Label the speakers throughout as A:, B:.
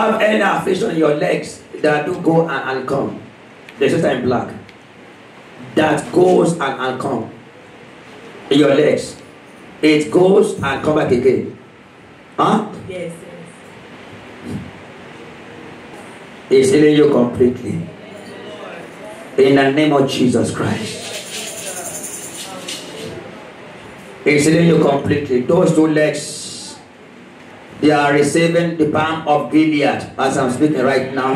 A: have any affliction in your legs that do go and, and come, the sister in black, that goes and, and come in your legs, it goes and come back again. Huh?
B: Yes, yes.
A: It's healing you completely. In the name of Jesus Christ. It's healing you completely. Those two legs, they are receiving the balm of Gilead as I'm speaking right now.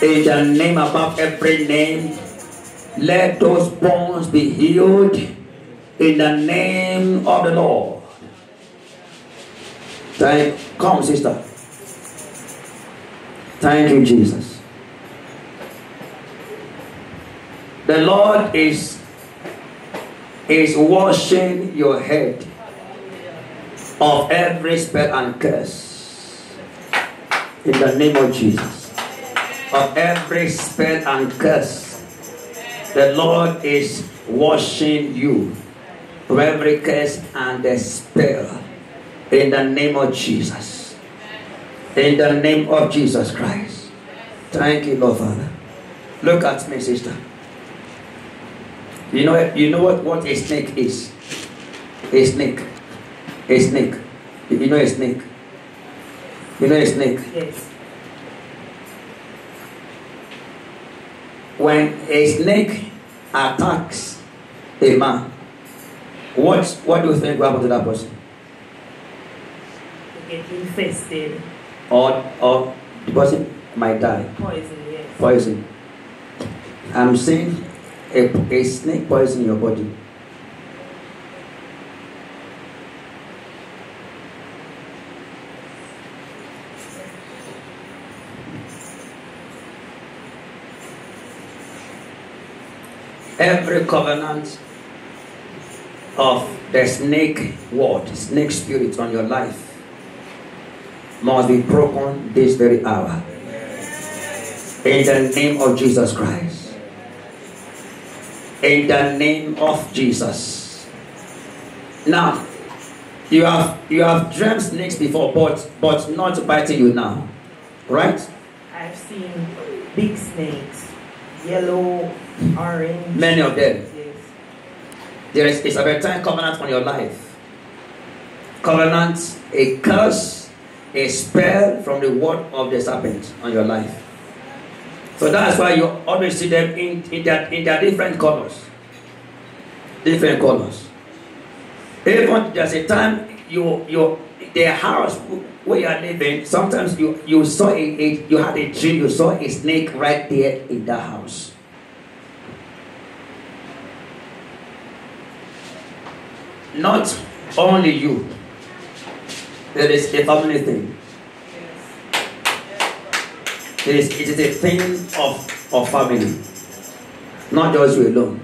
A: In the name above every name, let those bones be healed in the name of the Lord. Thank, come, sister. Thank you, Jesus. The Lord is is washing your head of every spell and curse in the name of Jesus. Of every spell and curse, the Lord is washing you from every curse and the spell in the name of Jesus. In the name of Jesus Christ. Thank you, Lord Father. Look at me, sister. You know, you know what, what a snake is? A snake. A snake. You know a snake? You know a snake?
B: Yes.
A: When a snake attacks a man, what, what do you think will happen to that person?
B: Get infested.
A: Or, or the person might die.
B: Poison, yes.
A: Poison. I'm saying a, a snake poison your body. Every covenant of the snake word, snake spirit on your life must be broken this very hour. In the name of Jesus Christ. In the name of Jesus. Now, you have you have dreamt snakes before, but but not biting you now, right?
B: I've seen big snakes, yellow, orange.
A: Many of them.
B: Yes.
A: There is a serpentine covenant on your life. Covenant, a curse, a spell from the word of the serpent on your life. So that's why you always see them in, in, their, in their different colors. Different colors. Even there's a time you you the house where you are living, sometimes you, you saw a, a you had a dream, you saw a snake right there in that house. Not only you. It is a family thing. It is, it is a thing of, of family. Not just you alone.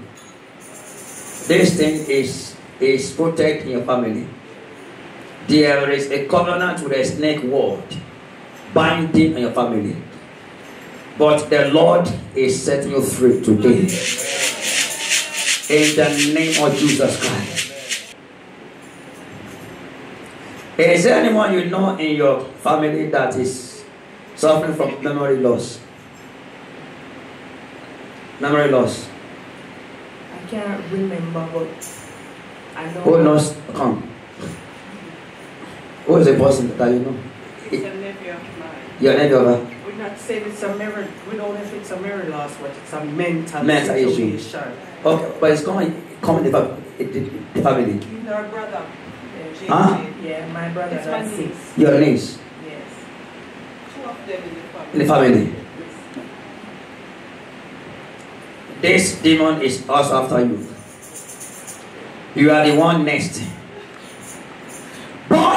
A: This thing is, is protecting your family. There is a covenant with a snake word binding on your family. But the Lord is setting you free today. In the name of Jesus Christ. Is there anyone you know in your family that is suffering from memory loss? Memory loss.
B: I can't remember, but I know.
A: Who knows? Come. Who is the person that you know?
C: It's a nephew of mine.
A: Your nephew of her?
C: We're not saying it's a memory, we don't know if it's a memory loss, but it's a mental,
A: Mental issue. Okay, but it's going come in the, fam- the, the family.
C: He's our brother. James
A: Huh?
B: Yeah, my brother
C: It's my
B: got
C: niece.
A: Your niece
C: Yes. Two of them in the family.
A: in the
C: family.
A: family. This demon is also after you. You are the one next.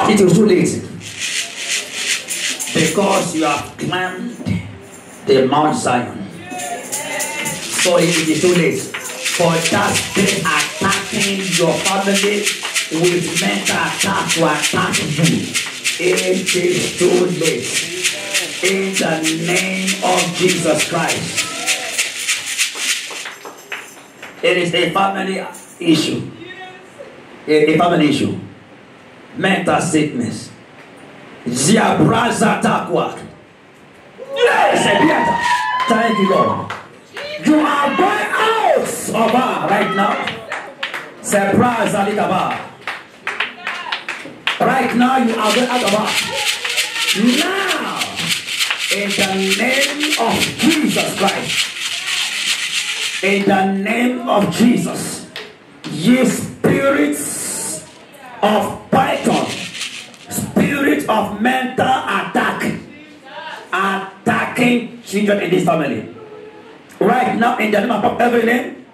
A: It is too late. Because you have climbed the Mount Zion. So it is too late. For that spirit attacking your family with mental attack to attack you. It is too late. In the name of Jesus Christ. It is a family issue. A, a family issue. Mental sickness. Ziabraza takwa. Yes. Thank you, Lord. You are going out of her right now. Surprise, Alikaba. Right now, you are going out of her. Now, in the name of Jesus Christ, in the name of Jesus, ye spirits of of mental attack, attacking children in this family. Right now, in the name of every name,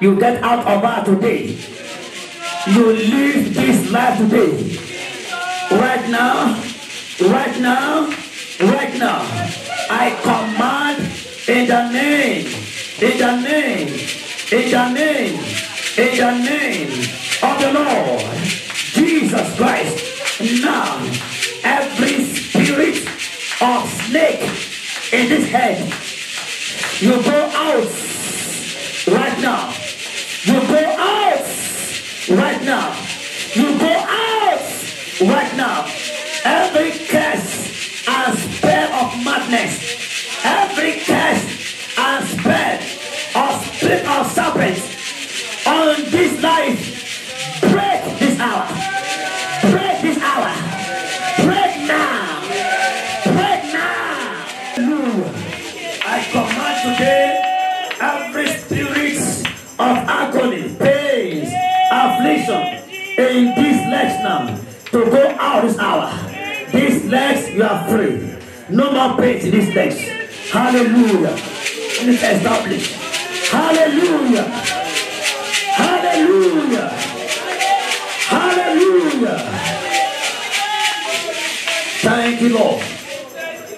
A: you get out of her today. You live this life today. Right now, right now, right now, I command in the name, in the name, in the name, in the name of the Lord Jesus Christ. Now, of snake in this head, you go out right now. You go out right now. You go out right now. Every curse and spell of madness, every curse in these legs now to go out this hour. These legs, you are free. No more pains in these legs. Hallelujah. And it's established. Hallelujah. Hallelujah. Hallelujah. Thank you, Lord.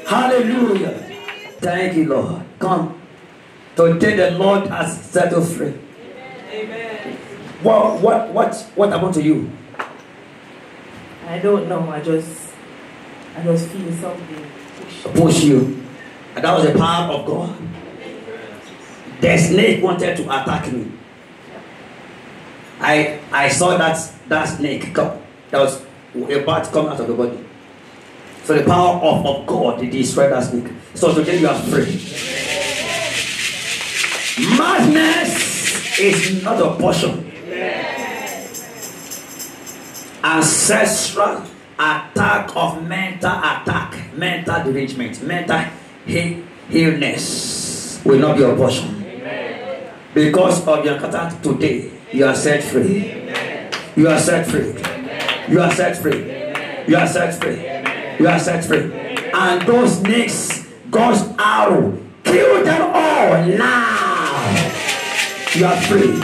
A: Hallelujah. Thank you, Lord. Come. Today the Lord has set you free. What what what what happened to you?
B: I don't know. I just, I just feel something. push.
A: Push you. And that was the power of God. The snake wanted to attack me. I I saw that that snake come. That was a bat coming out of the body. So the power of, of God did destroy that snake. So today you are free. Madness is not a portion. Ancestral attack of mental attack, mental derangement, mental illness will not be your portion. Because of your encounter today, you are set free. You are set free. You are set free. You are set free. You are set free. And those snakes, God's arrow, kill them all now. You are free.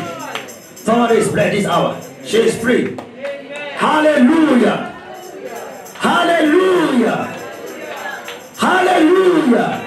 A: Somebody is blessed this hour. She is free. Haleluya, haleluya, haleluya.